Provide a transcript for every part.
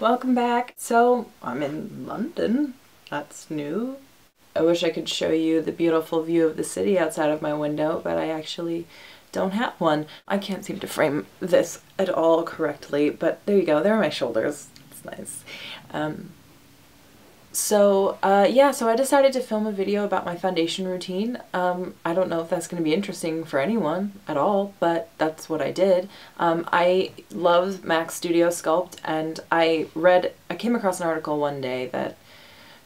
Welcome back. So, I'm in London. That's new. I wish I could show you the beautiful view of the city outside of my window, but I actually don't have one. I can't seem to frame this at all correctly, but there you go. There are my shoulders. It's nice. Um, so uh, yeah, so I decided to film a video about my foundation routine. Um, I don't know if that's going to be interesting for anyone at all, but that's what I did. Um, I love MAC Studio Sculpt and I read, I came across an article one day that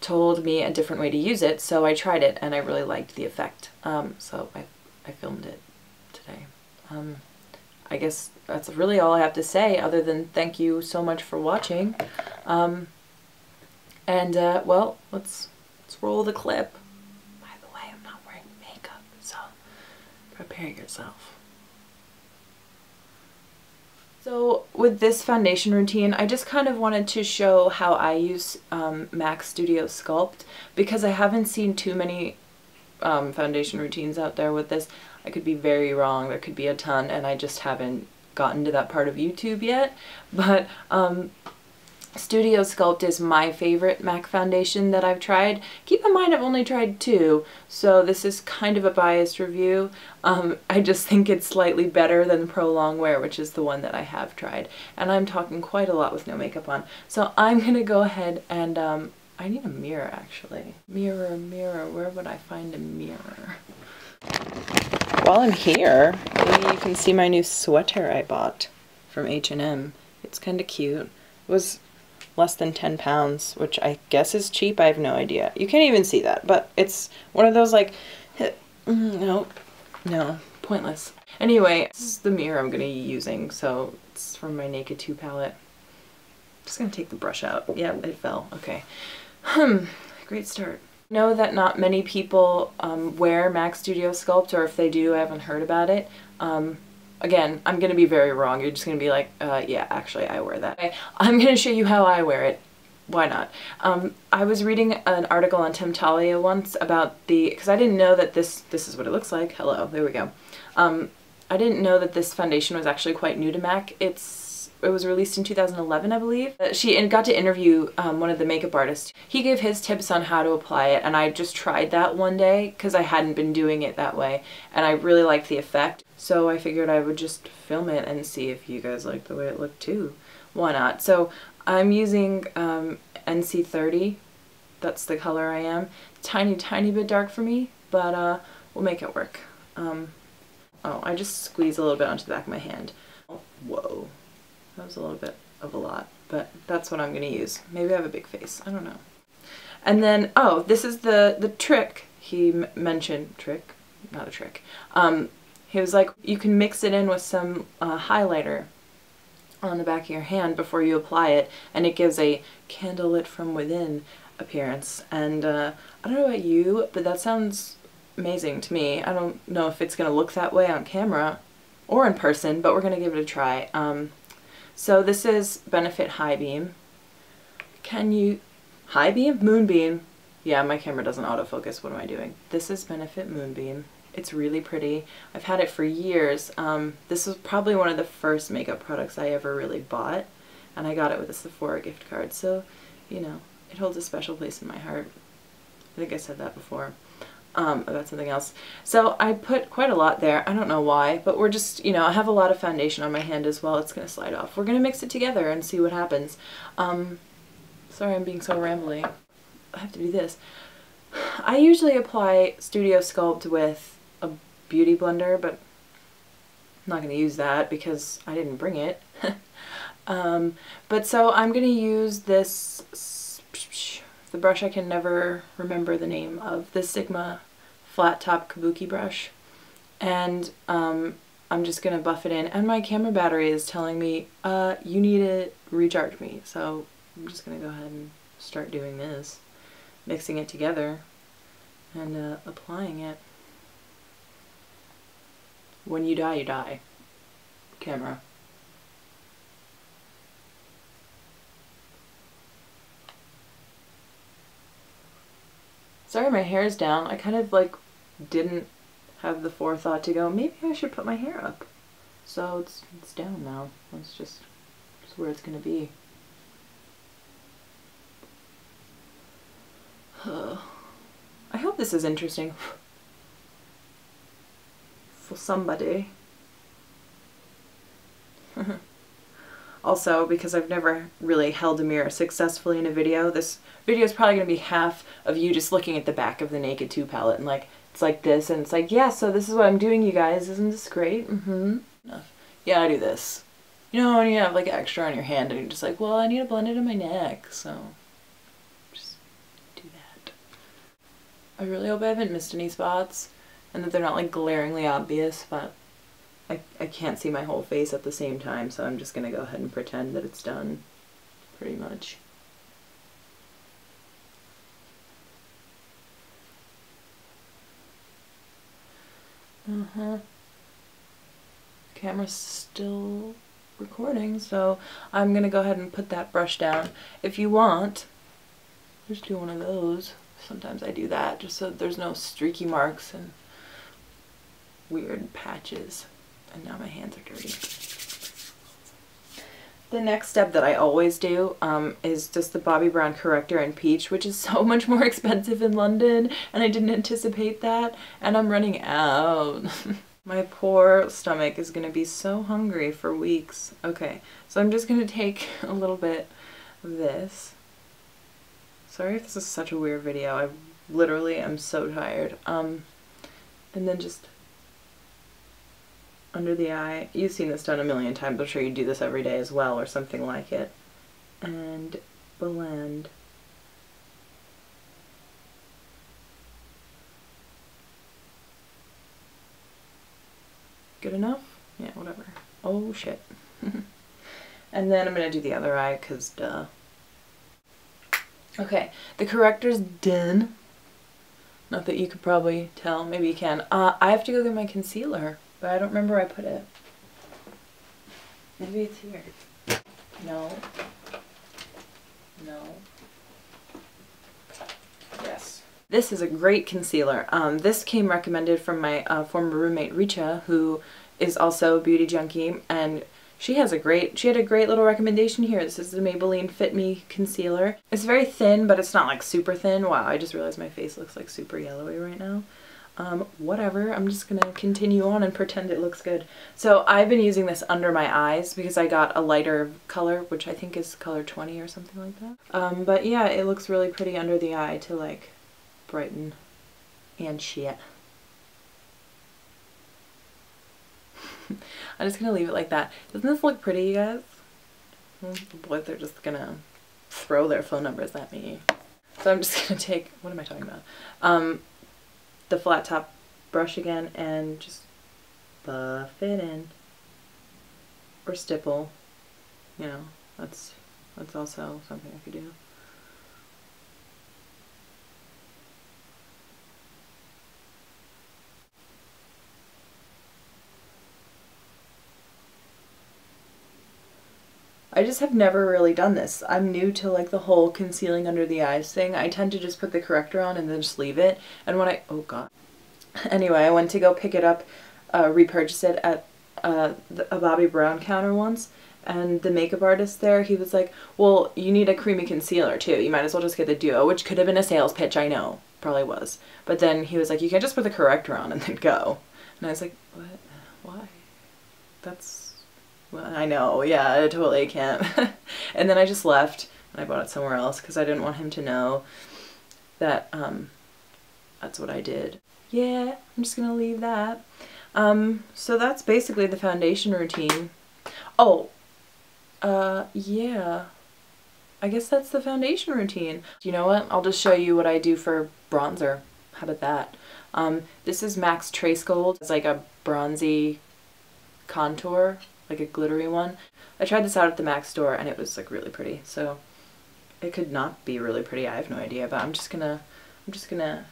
told me a different way to use it, so I tried it and I really liked the effect. Um, so I, I filmed it today. Um, I guess that's really all I have to say other than thank you so much for watching. And, uh, well, let's, let's roll the clip. By the way, I'm not wearing makeup, so prepare yourself. So with this foundation routine, I just kind of wanted to show how I use um, MAC Studio Sculpt because I haven't seen too many um, foundation routines out there with this. I could be very wrong, there could be a ton, and I just haven't gotten to that part of YouTube yet. But um, Studio Sculpt is my favorite MAC foundation that I've tried. Keep in mind I've only tried two, so this is kind of a biased review. Um, I just think it's slightly better than Pro Longwear, which is the one that I have tried. And I'm talking quite a lot with no makeup on. So I'm going to go ahead and, um, I need a mirror actually. Mirror, mirror, where would I find a mirror? While I'm here, maybe you can see my new sweater I bought from H&M. It's kind of cute. It was less than 10 pounds, which I guess is cheap. I have no idea. You can't even see that, but it's one of those like, mm, no, no, pointless. Anyway, this is the mirror I'm going to be using, so it's from my Naked 2 palette. Just going to take the brush out. Yeah, it fell. Okay. Hmm, great start. Know that not many people um, wear MAC Studio Sculpt, or if they do, I haven't heard about it. Um, Again, I'm to be very wrong. You're just to be like, uh, yeah, actually I wear that. I'm to show you how I wear it. Why not? Um, I was reading an article on Temptalia once about the, because I didn't know that this, this is what it looks like. Hello, there we go. Um, I didn't know that this foundation was actually quite new to MAC. It's it was released in 2011, I believe. Uh, she got to interview um, one of the makeup artists. He gave his tips on how to apply it, and I just tried that one day because I hadn't been doing it that way, and I really liked the effect. So I figured I would just film it and see if you guys like the way it looked too. Why not? So I'm using um, NC30. That's the color I am. Tiny, tiny bit dark for me, but uh, we'll make it work. Um, oh, I just squeeze a little bit onto the back of my hand. whoa. That was a little bit of a lot, but that's what I'm going to use. Maybe I have a big face. I don't know. And then, oh, this is the, the trick he mentioned. Trick? Not a trick. Um, he was like, you can mix it in with some uh, highlighter on the back of your hand before you apply it, and it gives a candlelit from within appearance. And uh, I don't know about you, but that sounds amazing to me. I don't know if it's going to look that way on camera or in person, but we're going to give it a try. Um, so this is Benefit High Beam. Can you... High Beam? Moonbeam. Yeah, my camera doesn't autofocus. What am I doing? This is Benefit Moonbeam. It's really pretty. I've had it for years. Um, this was probably one of the first makeup products I ever really bought, and I got it with a Sephora gift card, so, you know, it holds a special place in my heart. I think I said that before um, about something else. So I put quite a lot there. I don't know why, but we're just, you know, I have a lot of foundation on my hand as well. It's going to slide off. We're going to mix it together and see what happens. Um, sorry I'm being so rambly. I have to do this. I usually apply Studio Sculpt with a beauty blender, but I'm not going to use that because I didn't bring it. um, but so I'm going to use this, the brush I can never remember the name of, the Sigma flat top kabuki brush. And um, I'm just to buff it in. And my camera battery is telling me, uh, you need to recharge me. So I'm just to go ahead and start doing this, mixing it together and uh, applying it. When you die, you die. Camera. Sorry my hair is down. I kind of like didn't have the forethought to go, maybe I should put my hair up. So it's, it's down now. It's just, just where it's going to be. I hope this is interesting for somebody. also, because I've never really held a mirror successfully in a video, this video is probably going to be half of you just looking at the back of the Naked 2 palette and like, it's like this and it's like, yeah, so this is what I'm doing, you guys. Isn't this great? Mm-hmm. Yeah, I do this. You know when you have like extra on your hand and you're just like, well, I need to blend it in my neck, so just do that. I really hope I haven't missed any spots and that they're not like glaringly obvious, but I, I can't see my whole face at the same time, so I'm just gonna go ahead and pretend that it's done, pretty much. Uh-huh. Camera's still recording, so I'm gonna go ahead and put that brush down. If you want, just do one of those. Sometimes I do that just so there's no streaky marks and weird patches. And now my hands are dirty. The next step that I always do um, is just the Bobbi Brown Corrector in Peach, which is so much more expensive in London, and I didn't anticipate that, and I'm running out. My poor stomach is going to be so hungry for weeks. Okay, so I'm just going to take a little bit of this. Sorry if this is such a weird video. I literally am so tired. Um, and then just under the eye. You've seen this done a million times. I'm sure you do this every day as well or something like it. And blend. Good enough? Yeah, whatever. Oh shit. and then I'm going to do the other eye because duh. Okay, the corrector's done. Not that you could probably tell. Maybe you can. Uh, I have to go get my concealer, but I don't remember where I put it. Maybe it's here. No. No. Yes. This is a great concealer. Um, this came recommended from my uh, former roommate Richa, who is also a beauty junkie, and she has a great, she had a great little recommendation here. This is the Maybelline Fit Me Concealer. It's very thin, but it's not like super thin. Wow, I just realized my face looks like super yellowy right now. Um, whatever, I'm just gonna continue on and pretend it looks good. So I've been using this under my eyes because I got a lighter color, which I think is color 20 or something like that. Um, but yeah, it looks really pretty under the eye to like brighten and shit. I'm just gonna leave it like that. Doesn't this look pretty, you guys? The boys are just gonna throw their phone numbers at me. So I'm just gonna take, what am I talking about? Um, the flat top brush again and just buff it in. Or stipple. You know, that's, that's also something I could do. I just have never really done this. I'm new to like the whole concealing under the eyes thing. I tend to just put the corrector on and then just leave it. And when I, oh god. Anyway, I went to go pick it up, uh, repurchase it at uh, a Bobbi Brown counter once. And the makeup artist there, he was like, well, you need a creamy concealer too. You might as well just get the duo, which could have been a sales pitch, I know. Probably was. But then he was like, you can't just put the corrector on and then go. And I was like, what? Why? That's well, I know, yeah, I totally can't. and then I just left and I bought it somewhere else because I didn't want him to know that um, that's what I did. Yeah, I'm just gonna leave that. Um, so that's basically the foundation routine. Oh, uh, yeah. I guess that's the foundation routine. You know what? I'll just show you what I do for bronzer. How about that? Um, this is MAC's Trace Gold. It's like a bronzy contour like a glittery one. I tried this out at the MAC store and it was like really pretty. So it could not be really pretty. I have no idea, but I'm just gonna, I'm just gonna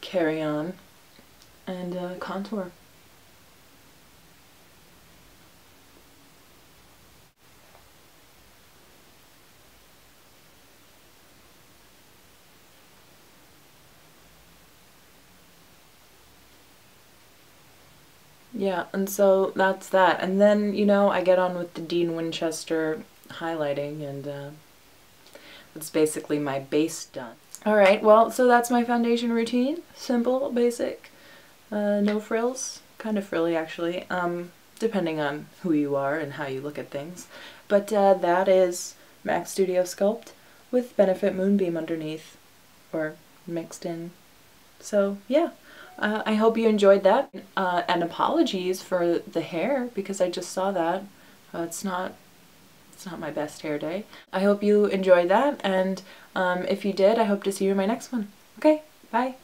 carry on and uh, contour. Yeah, and so that's that. And then, you know, I get on with the Dean Winchester highlighting and uh, That's basically my base done. Alright, well, so that's my foundation routine. Simple, basic, uh, no frills. Kind of frilly, actually, um, depending on who you are and how you look at things. But uh, that is MAC Studio Sculpt with Benefit Moonbeam underneath, or mixed in. So, yeah. Uh, I hope you enjoyed that. Uh, and apologies for the hair, because I just saw that. Uh, it's not it's not my best hair day. I hope you enjoyed that, and um, if you did, I hope to see you in my next one. Okay, bye.